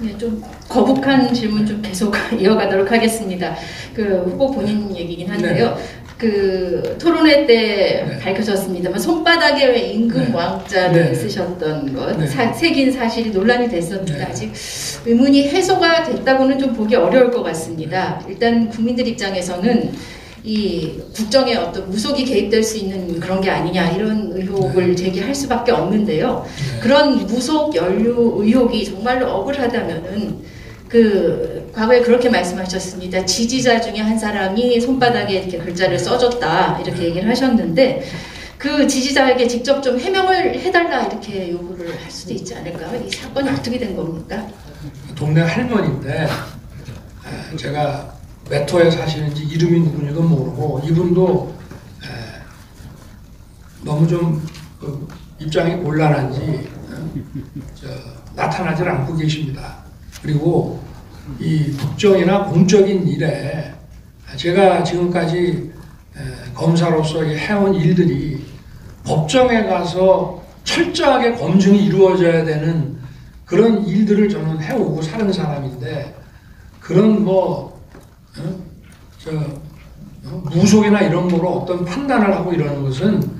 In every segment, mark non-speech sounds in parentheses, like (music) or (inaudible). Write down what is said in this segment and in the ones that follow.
네, 좀 거북한 질문 좀 계속 (laughs) 이어가도록 하겠습니다. 그 후보 본인 얘기긴 한데요. 그 토론회 때 네. 밝혀졌습니다만 손바닥에 왜 임금 네. 왕자를 네. 쓰셨던 것 네. 사- 새긴 사실이 논란이 됐었는데 네. 아직 의문이 해소가 됐다고는 좀 보기 어려울 것 같습니다. 일단 국민들 입장에서는 이 국정에 어떤 무속이 개입될 수 있는 그런 게 아니냐 이런 의혹을 제기할 수밖에 없는데요. 네. 그런 무속 연루 의혹이 정말로 억울하다면은 그 과거에 그렇게 말씀하셨습니다. 지지자 중에 한 사람이 손바닥에 이렇게 글자를 써줬다 이렇게 얘기를 하셨는데 그 지지자에게 직접 좀 해명을 해달라 이렇게 요구를 할 수도 있지 않을까요? 이 사건이 어떻게 된 겁니까? 동네 할머니인데 에, 제가 외토에 사시는지 이름이 누구인지도 모르고 이분도 에, 너무 좀 그, 입장이 곤란한지 에, 저, 나타나질 않고 계십니다. 그리고 이 국정이나 공적인 일에 제가 지금까지 에, 검사로서 이 해온 일들이 법정에 가서 철저하게 검증이 이루어져야 되는 그런 일들을 저는 해오고 사는 사람인데 그런 뭐 어? 저, 어? 무속이나 이런 거로 어떤 판단을 하고 이러는 것은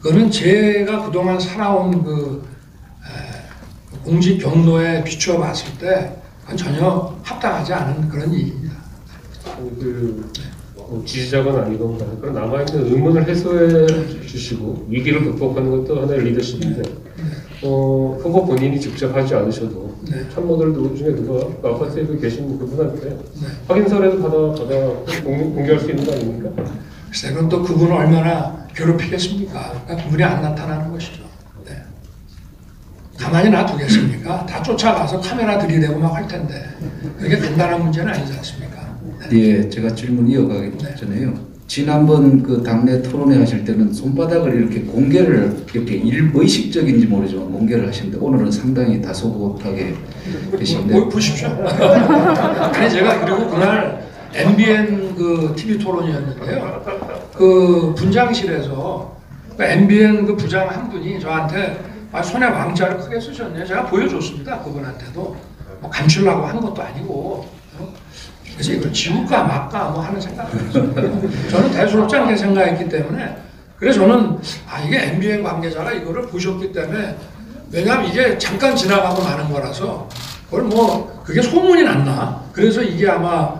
그거는 제가 그동안 살아온 그 에, 공직 경로에 비추어 봤을 때 그건 전혀 합당하지 않은 그런 일입니다. 그 어, 지지자건 아니건 간에 그런 남아있는 의문을 해소해 주시고 위기를 극복하는 것도 하나의 리더십인데 어, 후보 본인이 직접 하지 않으셔도 네. 참모들 누구 중에 누가 아파트에 계신 그분한테 네. 확인서라도 받아 받아 공, 공개할 수 있는 거 아닙니까? 글쎄 그럼 또 그분을 얼마나 괴롭히겠습니까? 그러니까 그분이 안 나타나는 것이죠. 네. 가만히 놔두겠습니까? 다 쫓아가서 카메라 들이대고 막 할 텐데 그게 간단한 문제는 아니지 않습니까? 네. 예, 제가 질문 이어가기 전에요. 지난번 그 당내 토론회 하실 때는 손바닥을 이렇게 공개를 이렇게 일의식적인지 모르지만 공개를 하시는데 오늘은 상당히 다소곳하게 계신데 뭐, 보십시오. (laughs) 아니 제가 그리고 그날 MBN 그 TV 토론이었는데요. 그 분장실에서 그 MBN 그 부장 한 분이 저한테 아, 손에 왕자를 크게 쓰셨네요. 제가 보여줬습니다. 그분한테도 뭐 감추려고 한 것도 아니고. 어? 그래서 이걸 지울까 말까 뭐 하는 생각을 했어요. 저는 대수롭지 않게 생각했기 때문에 그래서 저는 아 이게 MBN 관계자가 이거를 보셨기 때문에 왜냐하면 이게 잠깐 지나가고 마는 거라서 그걸 뭐 그게 소문이 났나 그래서 이게 아마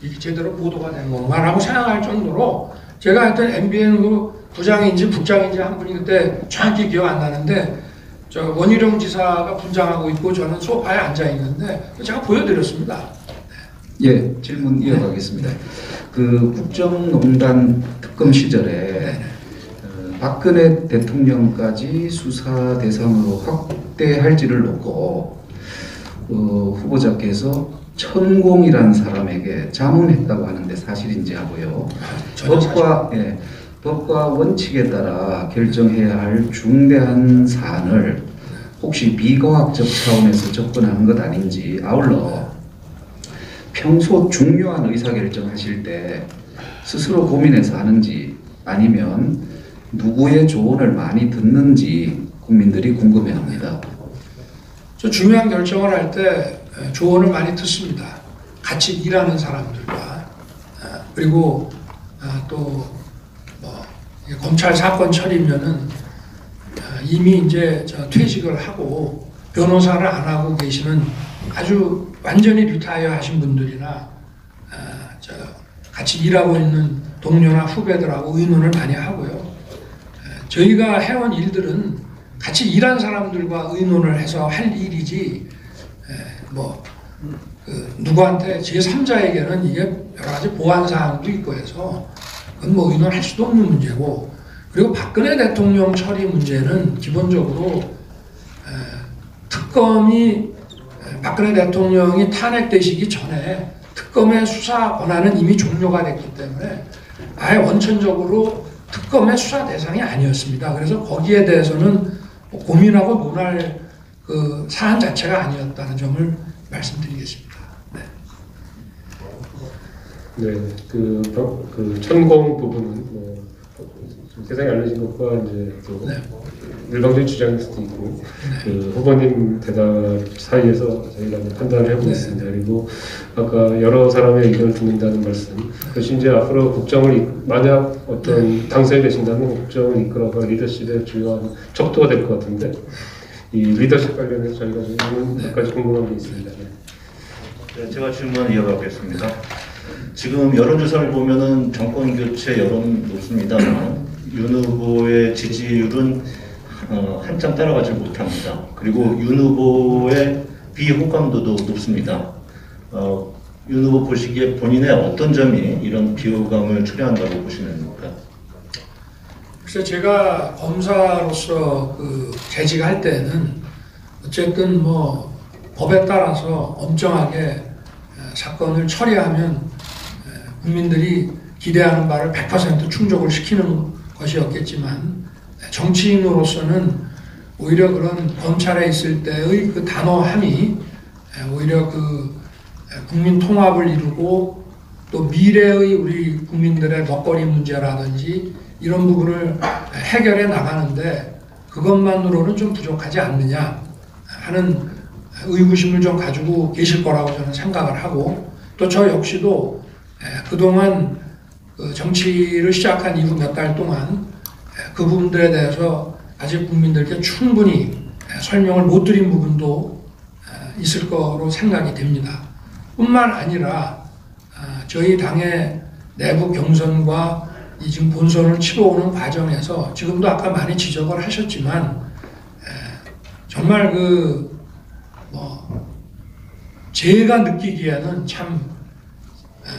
이게 제대로 보도가 된 건가라고 생각할 정도로 제가 하여튼 MBN 그 부장인지 국장인지 한 분이 그때 정확히 기억 안 나는데 저 원희룡 지사가 분장하고 있고 저는 소파에 앉아 있는데 제가 보여드렸습니다. 예, 질문 이어가겠습니다. 그 국정농단 특검 시절에 어, 박근혜 대통령까지 수사 대상으로 확대할지를 놓고 어, 후보자께서 천공이라는 사람에게 자문했다고 하는데 사실인지 하고요. 사실- 법과 예, 법과 원칙에 따라 결정해야 할 중대한 사안을 혹시 비과학적 차원에서 접근하는 것 아닌지 아울러 평소 중요한 의사결정 하실 때 스스로 고민해서 하는지 아니면 누구의 조언을 많이 듣는지 국민들이 궁금해합니다. 저 중요한 결정을 할 때 조언을 많이 듣습니다. 같이 일하는 사람들과 어, 그리고 어, 또뭐 검찰 사건 처리면은 어, 이미 이제 저 퇴직을 하고 변호사를 안 하고 계시는 아주 완전히 리타이어 하신 분들이나 어, 저 같이 일하고 있는 동료나 후배들하고 의논을 많이 하고요. 에, 저희가 해온 일들은 같이 일한 사람들과 의논을 해서 할 일이지 에, 뭐 그, 누구한테 제3자에게는 이게 여러 가지 보안 사항도 있고 해서 그건 뭐 의논할 수도 없는 문제고 그리고 박근혜 대통령 처리 문제는 기본적으로 에, 특검이 에, 박근혜 대통령이 탄핵되시기 전에 특검의 수사 권한은 이미 종료가 됐기 때문에 아예 원천적으로 특검의 수사 대상이 아니었습니다. 그래서 거기에 대해서는 뭐 고민하고 논할 그 사안 자체가 아니었다는 점을 말씀드리겠습니다. 네. 네, 그, 그 천공 부분은 뭐좀 세상에 알려진 것과 이제 또 네. 일방적인 주장일 수도 있고 그 후보님 대답 사이에서 저희가 판단을 해보고 네. 있습니다. 그리고 아까 여러 사람의 의견을 듣는다는 말씀 그것이 이제 앞으로 국정을 이- 만약 어떤 당선이 되신다면 국정을 이끌어갈 리더십의 주요한 척도가 될 것 같은데 이 리더십 관련해서 저희가 좀몇 가지 궁금한 게 있습니다. 네. 네, 제가 질문 이어가겠습니다. 지금 여론조사를 보면은 정권 교체 여론 높습니다만 윤 후보의 지지율은 어, 한참 따라가지 못합니다. 그리고 윤 후보의 비호감도도 높습니다. 어, 윤 후보 보시기에 본인의 어떤 점이 이런 비호감을 초래한다고 보시는 겁니까? 글쎄 제가 검사로서 그 재직할 때는 어쨌든 뭐 법에 따라서 엄정하게 에, 사건을 처리하면 에, 국민들이 기대하는 바를 100% 충족을 시키는 것이었겠지만 에, 정치인으로서는 오히려 그런 검찰에 있을 때의 그 단호함이 에, 오히려 그 에, 국민 통합을 이루고 또 미래의 우리 국민들의 먹거리 문제라든지 이런 부분을 해결해 나가는데 그것만으로는 좀 부족하지 않느냐 하는 의구심을 좀 가지고 계실 거라고 저는 생각을 하고 또 저 역시도 에, 그동안 그 정치를 시작한 이후 몇 달 동안 에, 그 부분들에 대해서 아직 국민들께 충분히 에, 설명을 못 드린 부분도 에, 있을 거로 생각이 됩니다. 뿐만 아니라 아, 저희 당의 내부 경선과 이 지금 본선을 치러오는 과정에서 지금도 아까 많이 지적을 하셨지만 에, 정말 그 뭐 제가 느끼기에는 참 에,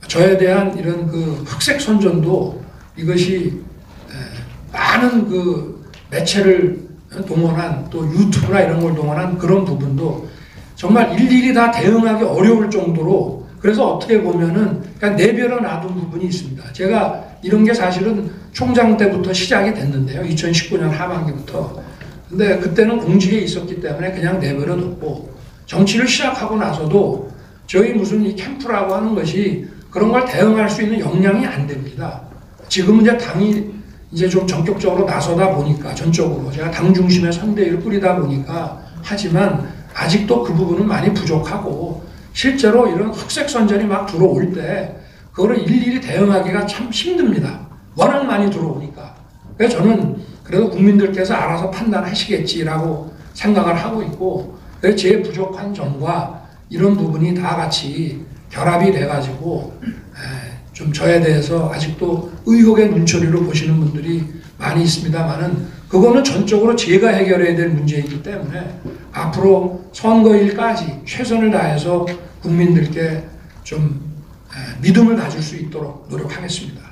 그 저에 대한 이런 그 흑색 선전도 이것이 에, 많은 그 매체를 동원한 또 유튜브나 이런 걸 동원한 그런 부분도 정말 일일이 다 대응하기 어려울 정도로 그래서 어떻게 보면은 그냥 내버려 놔둔 부분이 있습니다. 제가 이런 게 사실은 총장 때부터 시작이 됐는데요. 2019년 하반기부터. 근데 그때는 공직에 있었기 때문에 그냥 내버려 뒀고 정치를 시작하고 나서도 저희 무슨 이 캠프라고 하는 것이 그런 걸 대응할 수 있는 역량이 안 됩니다. 지금은 이제 당이 이제 좀 전격적으로 나서다 보니까 전적으로 제가 당 중심의 선대위를 꾸리다 보니까 하지만 아직도 그 부분은 많이 부족하고 실제로 이런 흑색 선전이 막 들어올 때 그거를 일일이 대응하기가 참 힘듭니다. 워낙 많이 들어오니까. 그래서 저는 그래도 국민들께서 알아서 판단하시겠지라고 생각을 하고 있고 제 부족한 점과 이런 부분이 다 같이 결합이 돼가지고 에, 좀 저에 대해서 아직도 의혹의 눈초리로 보시는 분들이 많이 있습니다만은 그거는 전적으로 제가 해결해야 될 문제이기 때문에 앞으로 선거일까지 최선을 다해서 국민들께 좀 에, 믿음을 가질 수 있도록 노력하겠습니다.